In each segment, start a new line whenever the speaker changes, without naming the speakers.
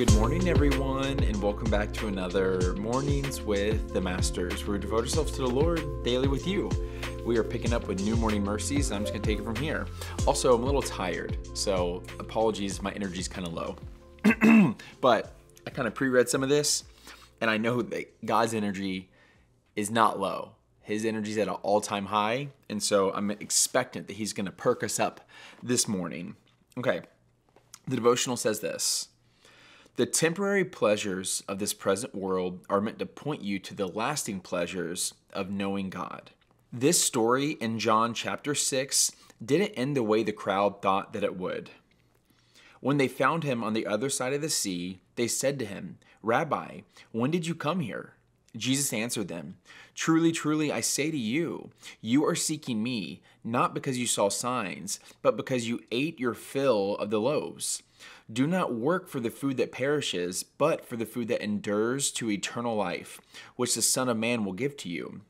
Good morning, everyone, and welcome back to another Mornings with the Masters, where we devote ourselves to the Lord daily with you. We are picking up with new morning mercies, and I'm just going to take it from here. Also, I'm a little tired, so apologies, my energy's kind of low. but I kind of pre read some of this, and I know that God's energy is not low. His energy's at an all time high, and so I'm expectant that He's going to perk us up this morning. Okay, the devotional says this. The temporary pleasures of this present world are meant to point you to the lasting pleasures of knowing God. This story in John chapter 6 didn't end the way the crowd thought that it would. When they found him on the other side of the sea, they said to him, Rabbi, when did you come here? Jesus answered them, Truly, truly, I say to you, you are seeking me, not because you saw signs, but because you ate your fill of the loaves. Do not work for the food that perishes, but for the food that endures to eternal life, which the Son of Man will give to you.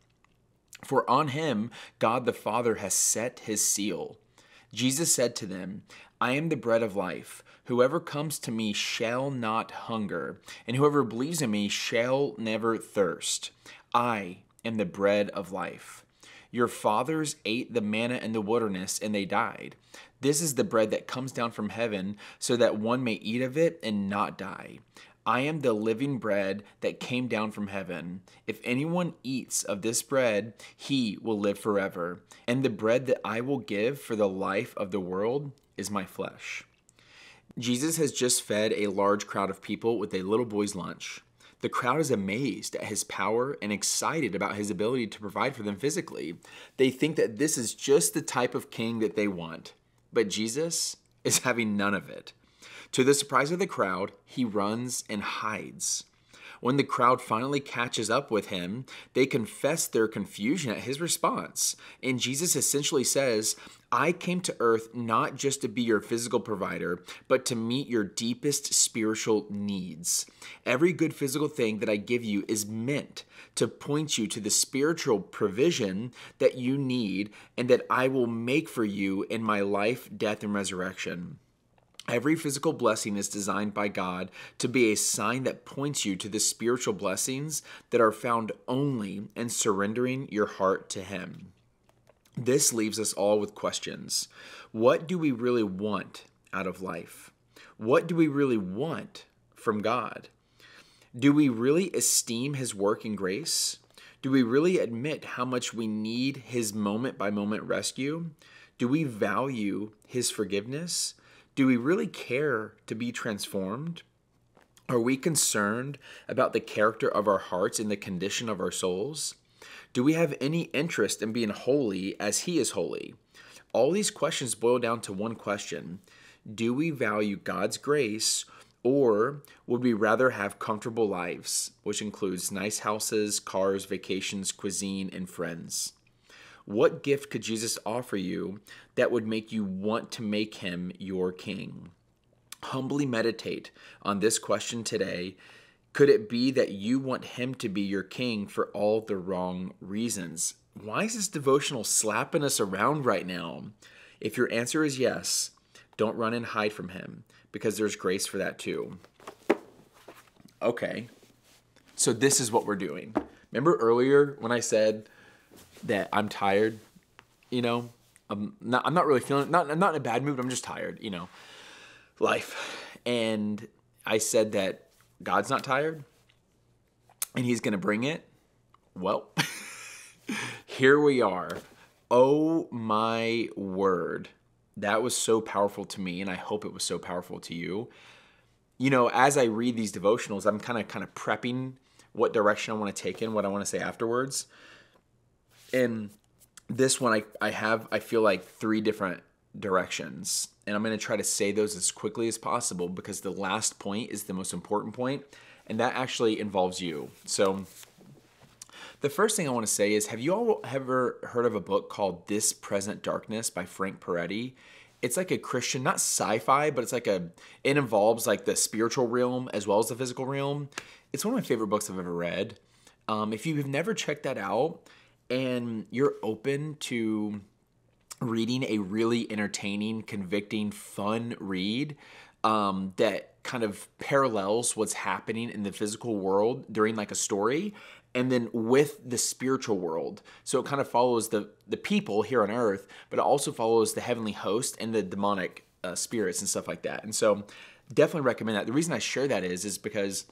For on him God the Father has set his seal. Jesus said to them, I am the bread of life. Whoever comes to me shall not hunger, and whoever believes in me shall never thirst. I am the bread of life. Your fathers ate the manna in the wilderness, and they died. This is the bread that comes down from heaven, so that one may eat of it and not die. I am the living bread that came down from heaven. If anyone eats of this bread, he will live forever. And the bread that I will give for the life of the world is my flesh. Jesus has just fed a large crowd of people with a little boy's lunch. The crowd is amazed at his power and excited about his ability to provide for them physically. They think that this is just the type of king that they want. But Jesus is having none of it. To the surprise of the crowd, he runs and hides. When the crowd finally catches up with him, they confess their confusion at his response. And Jesus essentially says, I came to earth not just to be your physical provider, but to meet your deepest spiritual needs. Every good physical thing that I give you is meant to point you to the spiritual provision that you need and that I will make for you in my life, death, and resurrection. Every physical blessing is designed by God to be a sign that points you to the spiritual blessings that are found only in surrendering your heart to Him. This leaves us all with questions. What do we really want out of life? What do we really want from God? Do we really esteem His work and grace? Do we really admit how much we need His moment by moment rescue? Do we value His forgiveness? Do we really care to be transformed? Are we concerned about the character of our hearts and the condition of our souls? Do we have any interest in being holy as He is holy? All these questions boil down to one question Do we value God's grace or would we rather have comfortable lives, which includes nice houses, cars, vacations, cuisine, and friends? What gift could Jesus offer you that would make you want to make him your king? Humbly meditate on this question today. Could it be that you want him to be your king for all the wrong reasons? Why is this devotional slapping us around right now? If your answer is yes, don't run and hide from him because there's grace for that too. Okay, so this is what we're doing. Remember earlier when I said that I'm tired, you know, I'm not, I'm not really feeling, not, I'm not in a bad mood, I'm just tired, you know, life. And I said that God's not tired and he's going to bring it. Well, here we are. Oh my word. That was so powerful to me, and I hope it was so powerful to you. You know, as I read these devotionals, I'm kind of kind of prepping what direction I want to take in, what I want to say afterwards. And this one I, I have I feel like three different directions. And I'm going to try to say those as quickly as possible because the last point is the most important point, and that actually involves you. So the first thing I want to say is have you all ever heard of a book called This Present Darkness by Frank Peretti? It's like a Christian, not sci-fi, but it's like a it involves like the spiritual realm as well as the physical realm. It's one of my favorite books I've ever read. Um, if you have never checked that out and you're open to reading a really entertaining, convicting, fun read um, that kind of parallels what's happening in the physical world during like a story and then with the spiritual world. So it kind of follows the the people here on earth, but it also follows the heavenly host and the demonic uh, spirits and stuff like that. And so definitely recommend that. The reason I share that is is because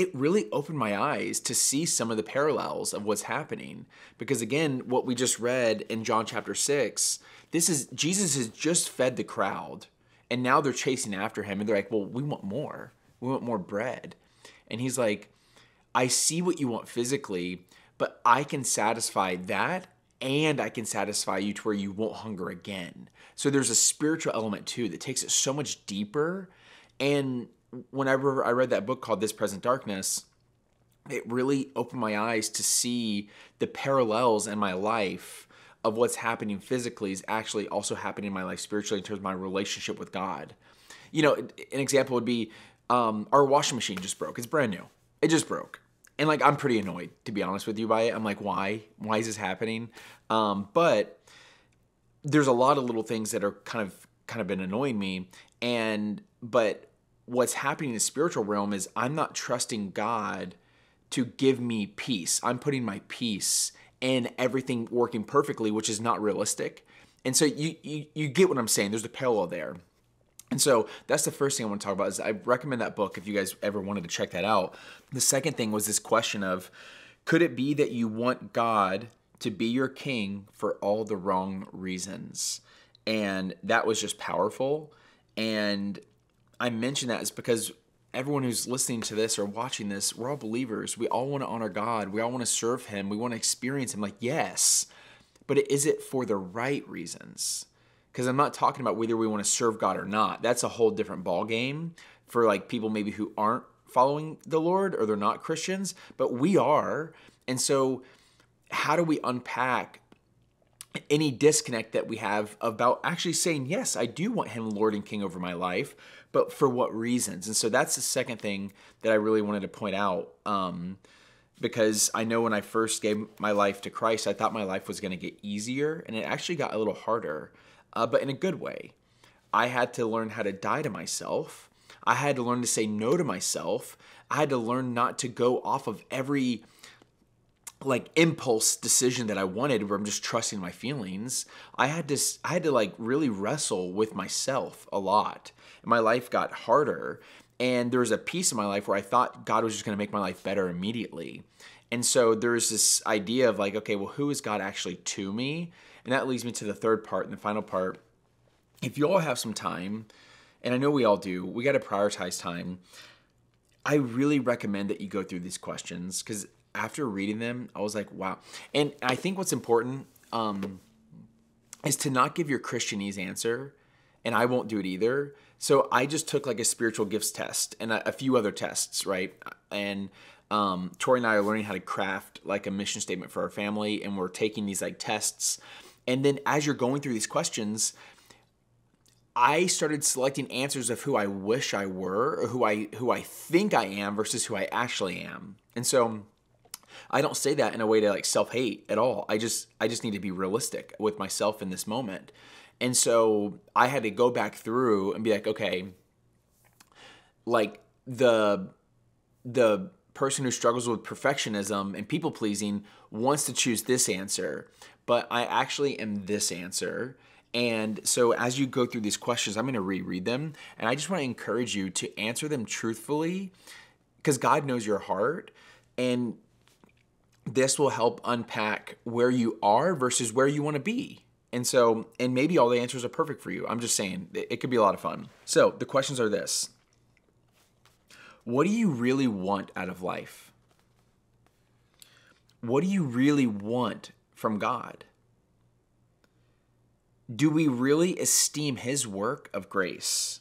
it really opened my eyes to see some of the parallels of what's happening. Because again, what we just read in John chapter 6, this is Jesus has just fed the crowd and now they're chasing after him and they're like, "Well, we want more. We want more bread." And he's like, "I see what you want physically, but I can satisfy that and I can satisfy you to where you won't hunger again." So there's a spiritual element too that takes it so much deeper and whenever I read that book called This Present Darkness, it really opened my eyes to see the parallels in my life of what's happening physically is actually also happening in my life spiritually in terms of my relationship with God. You know, an example would be um, our washing machine just broke. It's brand new. It just broke. And like, I'm pretty annoyed, to be honest with you, by it. I'm like, why? Why is this happening? Um, but there's a lot of little things that are kind of kind of been annoying me. And but what's happening in the spiritual realm is I'm not trusting God to give me peace. I'm putting my peace in everything working perfectly, which is not realistic. And so you, you you get what I'm saying. There's a parallel there. And so that's the first thing I want to talk about is I recommend that book if you guys ever wanted to check that out. The second thing was this question of could it be that you want God to be your king for all the wrong reasons? And that was just powerful. And I mention that is because everyone who's listening to this or watching this, we're all believers. We all want to honor God. We all want to serve Him. We want to experience Him. Like, yes, but is it for the right reasons? Because I'm not talking about whether we want to serve God or not. That's a whole different ball game for like people maybe who aren't following the Lord or they're not Christians, but we are. And so, how do we unpack any disconnect that we have about actually saying, yes, I do want Him Lord and King over my life, but for what reasons? And so that's the second thing that I really wanted to point out. Um, because I know when I first gave my life to Christ, I thought my life was going to get easier, and it actually got a little harder, uh, but in a good way. I had to learn how to die to myself. I had to learn to say no to myself. I had to learn not to go off of every like impulse decision that I wanted where I'm just trusting my feelings. I had to I had to like really wrestle with myself a lot. And my life got harder and there was a piece of my life where I thought God was just going to make my life better immediately. And so there's this idea of like okay, well who is God actually to me? And that leads me to the third part and the final part. If you all have some time, and I know we all do, we got to prioritize time. I really recommend that you go through these questions because after reading them, I was like, wow. And I think what's important um, is to not give your Christianese answer, and I won't do it either. So I just took like a spiritual gifts test and a, a few other tests, right? And um, Tori and I are learning how to craft like a mission statement for our family, and we're taking these like tests. And then as you're going through these questions, I started selecting answers of who I wish I were, or who I who I think I am versus who I actually am. And so I don't say that in a way to like self-hate at all. I just I just need to be realistic with myself in this moment. And so I had to go back through and be like, okay, like the the person who struggles with perfectionism and people pleasing wants to choose this answer, but I actually am this answer. And so as you go through these questions, I'm going to reread them and I just want to encourage you to answer them truthfully because God knows your heart and this will help unpack where you are versus where you want to be. And so, and maybe all the answers are perfect for you. I'm just saying, it, could be a lot of fun. So, the questions are this What do you really want out of life? What do you really want from God? Do we really esteem His work of grace?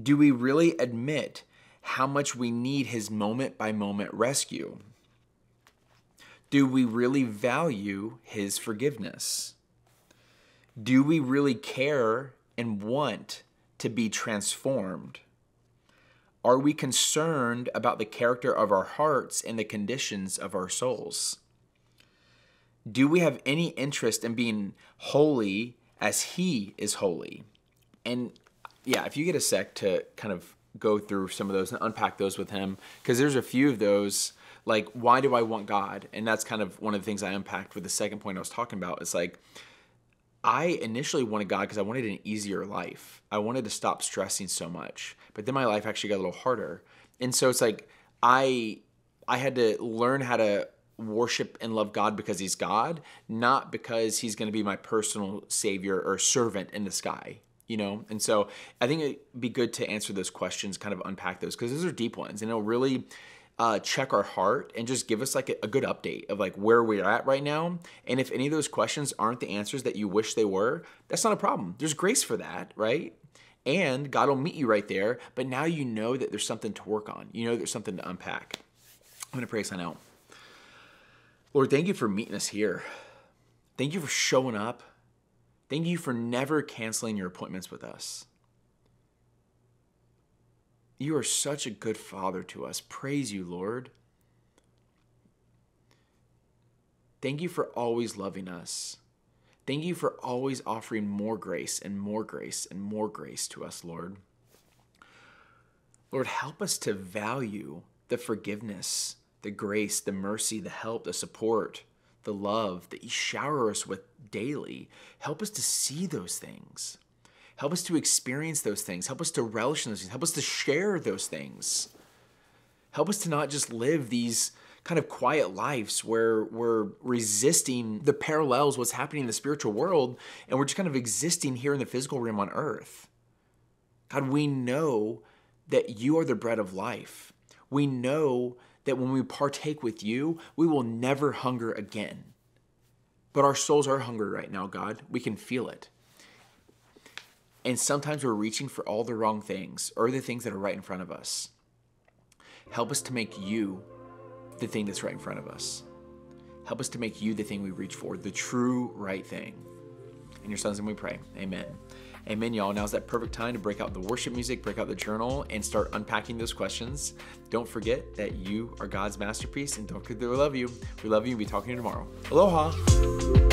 Do we really admit how much we need His moment by moment rescue? Do we really value His forgiveness? Do we really care and want to be transformed? Are we concerned about the character of our hearts and the conditions of our souls? Do we have any interest in being holy as He is holy? And yeah, if you get a sec to kind of go through some of those and unpack those with him, because there's a few of those. Like, why do I want God? And that's kind of one of the things I unpacked with the second point I was talking about. It's like, I initially wanted God because I wanted an easier life. I wanted to stop stressing so much. But then my life actually got a little harder. And so it's like I I had to learn how to worship and love God because he's God, not because he's going to be my personal savior or servant in the sky, you know? And so I think it'd be good to answer those questions, kind of unpack those because those are deep ones and it'll really uh, check our heart and just give us like a, a good update of like where we're at right now. And if any of those questions aren't the answers that you wish they were, that's not a problem. There's grace for that, right? And God will meet you right there. But now you know that there's something to work on. You know there's something to unpack. I'm to pray sign out. Lord, thank you for meeting us here. Thank you for showing up. Thank you for never canceling your appointments with us. You are such a good father to us. Praise you, Lord. Thank you for always loving us. Thank you for always offering more grace and more grace and more grace to us, Lord. Lord, help us to value the forgiveness, the grace, the mercy, the help, the support, the love that you shower us with daily. Help us to see those things. Help us to experience those things. Help us to relish in those things. Help us to share those things. Help us to not just live these kind of quiet lives where we're resisting the parallels, what's happening in the spiritual world, and we're just kind of existing here in the physical realm on earth. God, we know that you are the bread of life. We know that when we partake with you, we will never hunger again. But our souls are hungry right now, God. We can feel it. And sometimes we're reaching for all the wrong things or the things that are right in front of us. Help us to make you the thing that's right in front of us. Help us to make you the thing we reach for, the true right thing. In your son's name we pray. Amen. Amen, y'all. Now's that perfect time to break out the worship music, break out the journal, and start unpacking those questions. Don't forget that you are God's masterpiece, and don't forget that we love you. We love you. We'll be talking to you tomorrow. Aloha.